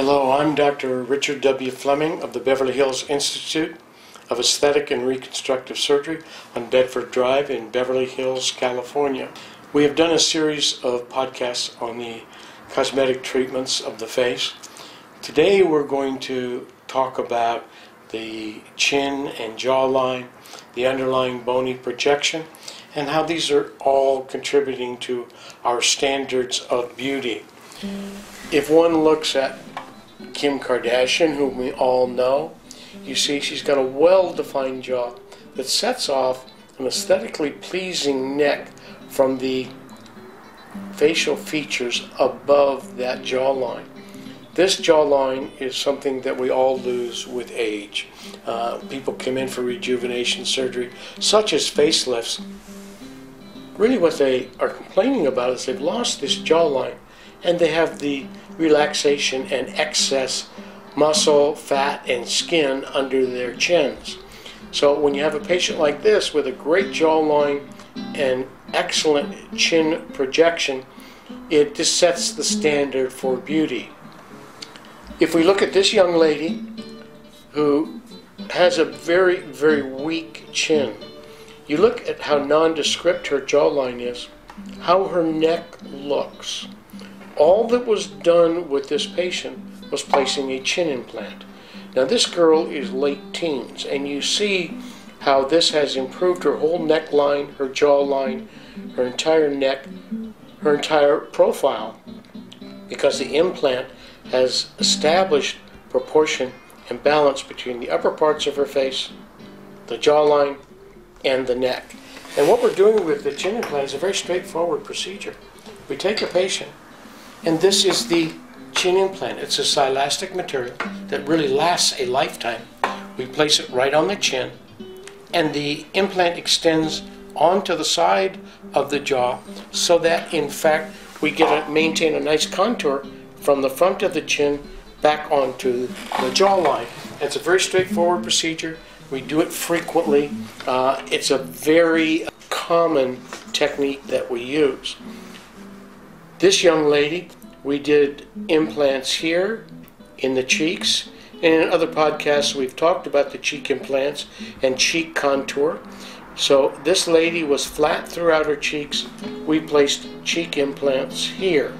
Hello, I'm Dr. Richard W. Fleming of the Beverly Hills Institute of Aesthetic and Reconstructive Surgery on Bedford Drive in Beverly Hills, California. We have done a series of podcasts on the cosmetic treatments of the face. Today we're going to talk about the chin and jawline, the underlying bony projection, and how these are all contributing to our standards of beauty. Mm. If one looks at Kim Kardashian, whom we all know, you see she's got a well defined jaw that sets off an aesthetically pleasing neck from the facial features above that jawline. This jawline is something that we all lose with age. Uh, people come in for rejuvenation surgery, such as facelifts. Really, what they are complaining about is they've lost this jawline and they have the relaxation and excess muscle, fat, and skin under their chins. So, when you have a patient like this with a great jawline and excellent chin projection, it just sets the standard for beauty. If we look at this young lady who has a very, very weak chin, you look at how nondescript her jawline is, how her neck looks. All that was done with this patient was placing a chin implant. Now, this girl is late teens, and you see how this has improved her whole neckline, her jawline, her entire neck, her entire profile, because the implant has established proportion and balance between the upper parts of her face, the jawline, and the neck. And what we're doing with the chin implant is a very straightforward procedure. We take a patient, and this is the chin implant. It's a silastic material that really lasts a lifetime. We place it right on the chin, and the implant extends onto the side of the jaw so that, in fact, we get a, maintain a nice contour from the front of the chin back onto the jawline. It's a very straightforward procedure. We do it frequently. Uh, it's a very common technique that we use. This young lady, we did implants here in the cheeks. And in other podcasts, we've talked about the cheek implants and cheek contour. So this lady was flat throughout her cheeks. We placed cheek implants here.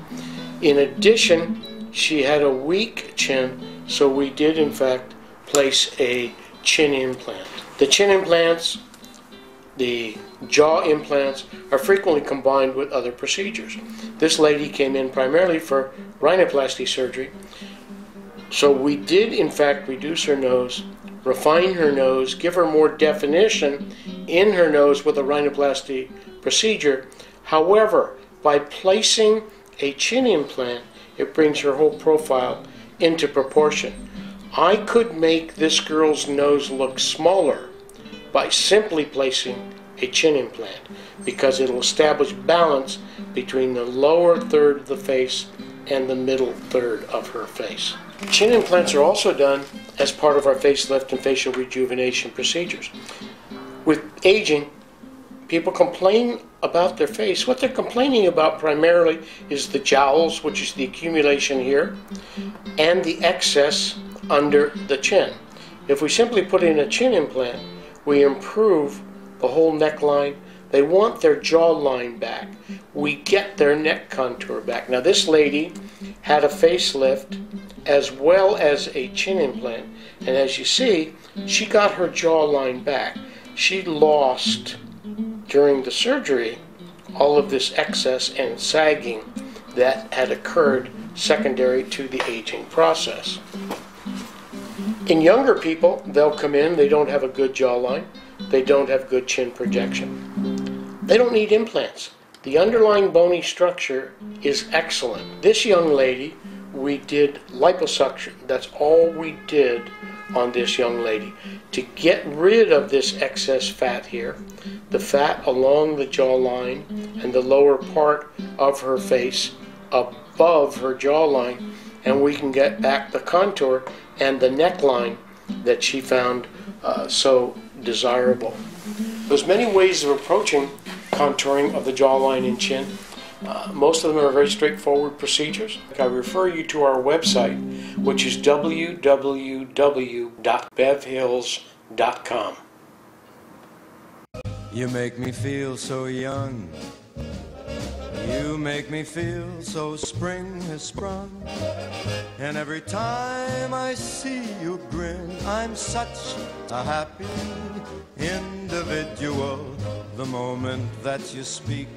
In addition, she had a weak chin, so we did in fact place a chin implant. The chin implants, the jaw implants are frequently combined with other procedures. This lady came in primarily for rhinoplasty surgery, so we did in fact reduce her nose, refine her nose, give her more definition in her nose with a rhinoplasty procedure. However, by placing a chin implant, it brings her whole profile into proportion. I could make this girl's nose look smaller by simply placing a chin implant because it'll establish balance between the lower third of the face and the middle third of her face. Chin implants are also done as part of our facelift and facial rejuvenation procedures. With aging, people complain about their face. What they're complaining about primarily is the jowls, which is the accumulation here, and the excess under the chin. If we simply put in a chin implant, we improve the whole neckline. They want their jawline back. We get their neck contour back. Now, this lady had a facelift as well as a chin implant, and as you see, she got her jawline back. She lost during the surgery all of this excess and sagging that had occurred secondary to the aging process. In younger people, they'll come in, they don't have a good jawline, they don't have good chin projection. They don't need implants. The underlying bony structure is excellent. This young lady, we did liposuction. That's all we did on this young lady to get rid of this excess fat here, the fat along the jawline and the lower part of her face above her jawline, and we can get back the contour and the neckline that she found uh, so desirable. There's many ways of approaching contouring of the jawline and chin. Uh, most of them are very straightforward procedures. I refer you to our website, which is www.bevhills.com. You make me feel so young. You make me feel so spring has sprung. And every time I see you grin, I'm such a happy individual. The moment that you speak